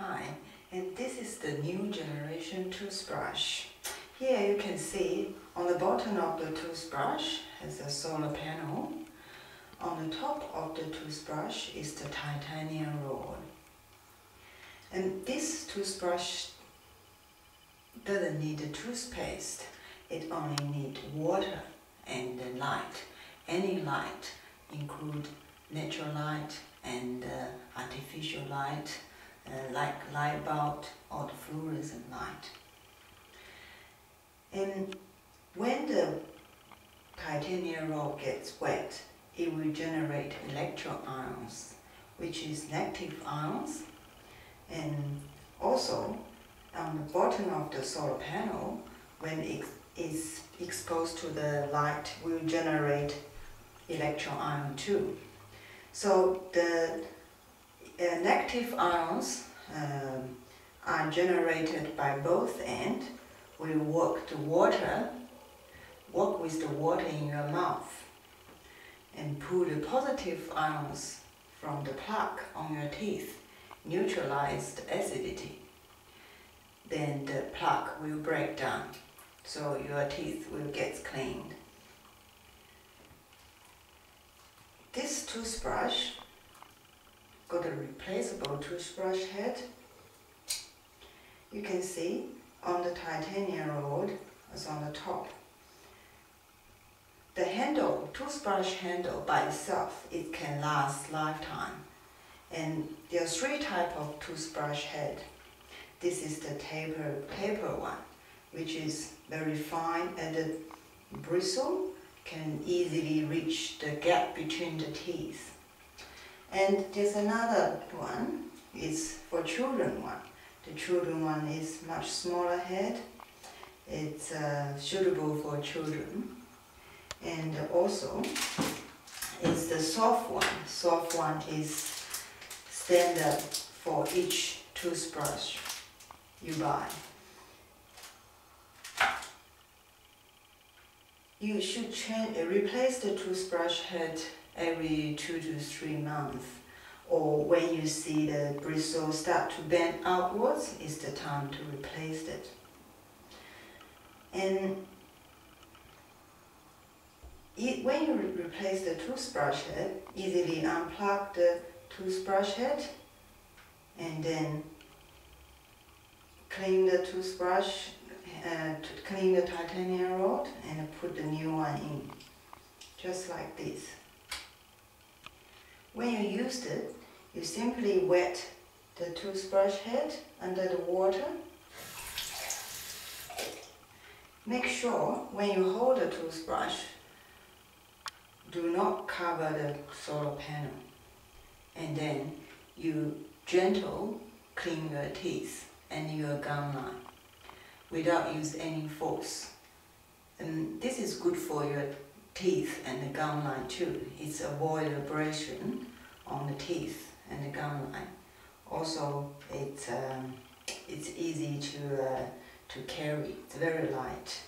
Hi, and this is the new generation toothbrush. Here you can see on the bottom of the toothbrush has a solar panel. On the top of the toothbrush is the titanium rod. And this toothbrush doesn't need a toothpaste. It only needs water and the light. Any light include natural light and uh, artificial light uh, like light bulb or the fluorescent light. And when the titanium rod gets wet, it will generate electron ions, which is negative ions. And also, on the bottom of the solar panel, when it is exposed to the light, will generate electron ion too. So the uh, negative ions um, are generated by both end. We work the water, work with the water in your mouth and pull the positive ions from the plaque on your teeth, neutralize the acidity. Then the plaque will break down, so your teeth will get cleaned. This toothbrush got a replaceable toothbrush head. You can see on the titanium rod is on the top. The handle, toothbrush handle by itself, it can last lifetime. And there are three type of toothbrush head. This is the taper, taper one, which is very fine and the bristle can easily reach the gap between the teeth. And there's another one, it's for children one. The children one is much smaller head. It's uh, suitable for children. And also, it's the soft one. Soft one is standard for each toothbrush you buy. You should change, replace the toothbrush head every two to three months. Or when you see the bristle start to bend outwards, it's the time to replace it. And it, when you re replace the toothbrush head, easily unplug the toothbrush head and then clean the toothbrush, uh, to clean the titanium rod and put the new one in, just like this. When you used it, you simply wet the toothbrush head under the water. Make sure when you hold the toothbrush, do not cover the solar panel. And then you gentle clean your teeth and your gum line without use any force. And this is good for your teeth and the gum line too. It's avoid abrasion on the teeth and the gum line. Also, it's um, it's easy to uh, to carry. It's very light,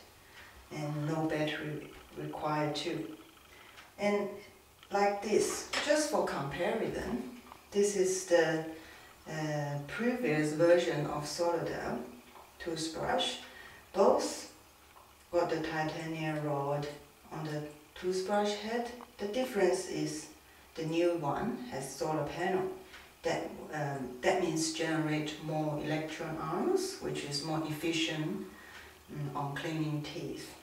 and no battery required too. And like this, just for comparison, this is the uh, previous version of Soladey toothbrush. Both got the titanium rod on the toothbrush head. The difference is the new one has solar panel. That, um, that means generate more electron ions, which is more efficient um, on cleaning teeth.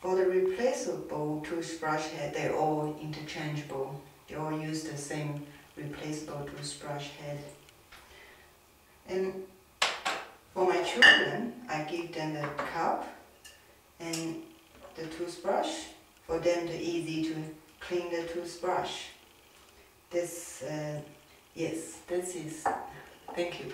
For the replaceable toothbrush head, they're all interchangeable. They all use the same replaceable toothbrush head. And I give them the cup and the toothbrush for them to easy to clean the toothbrush. This, uh, yes, this is, thank you.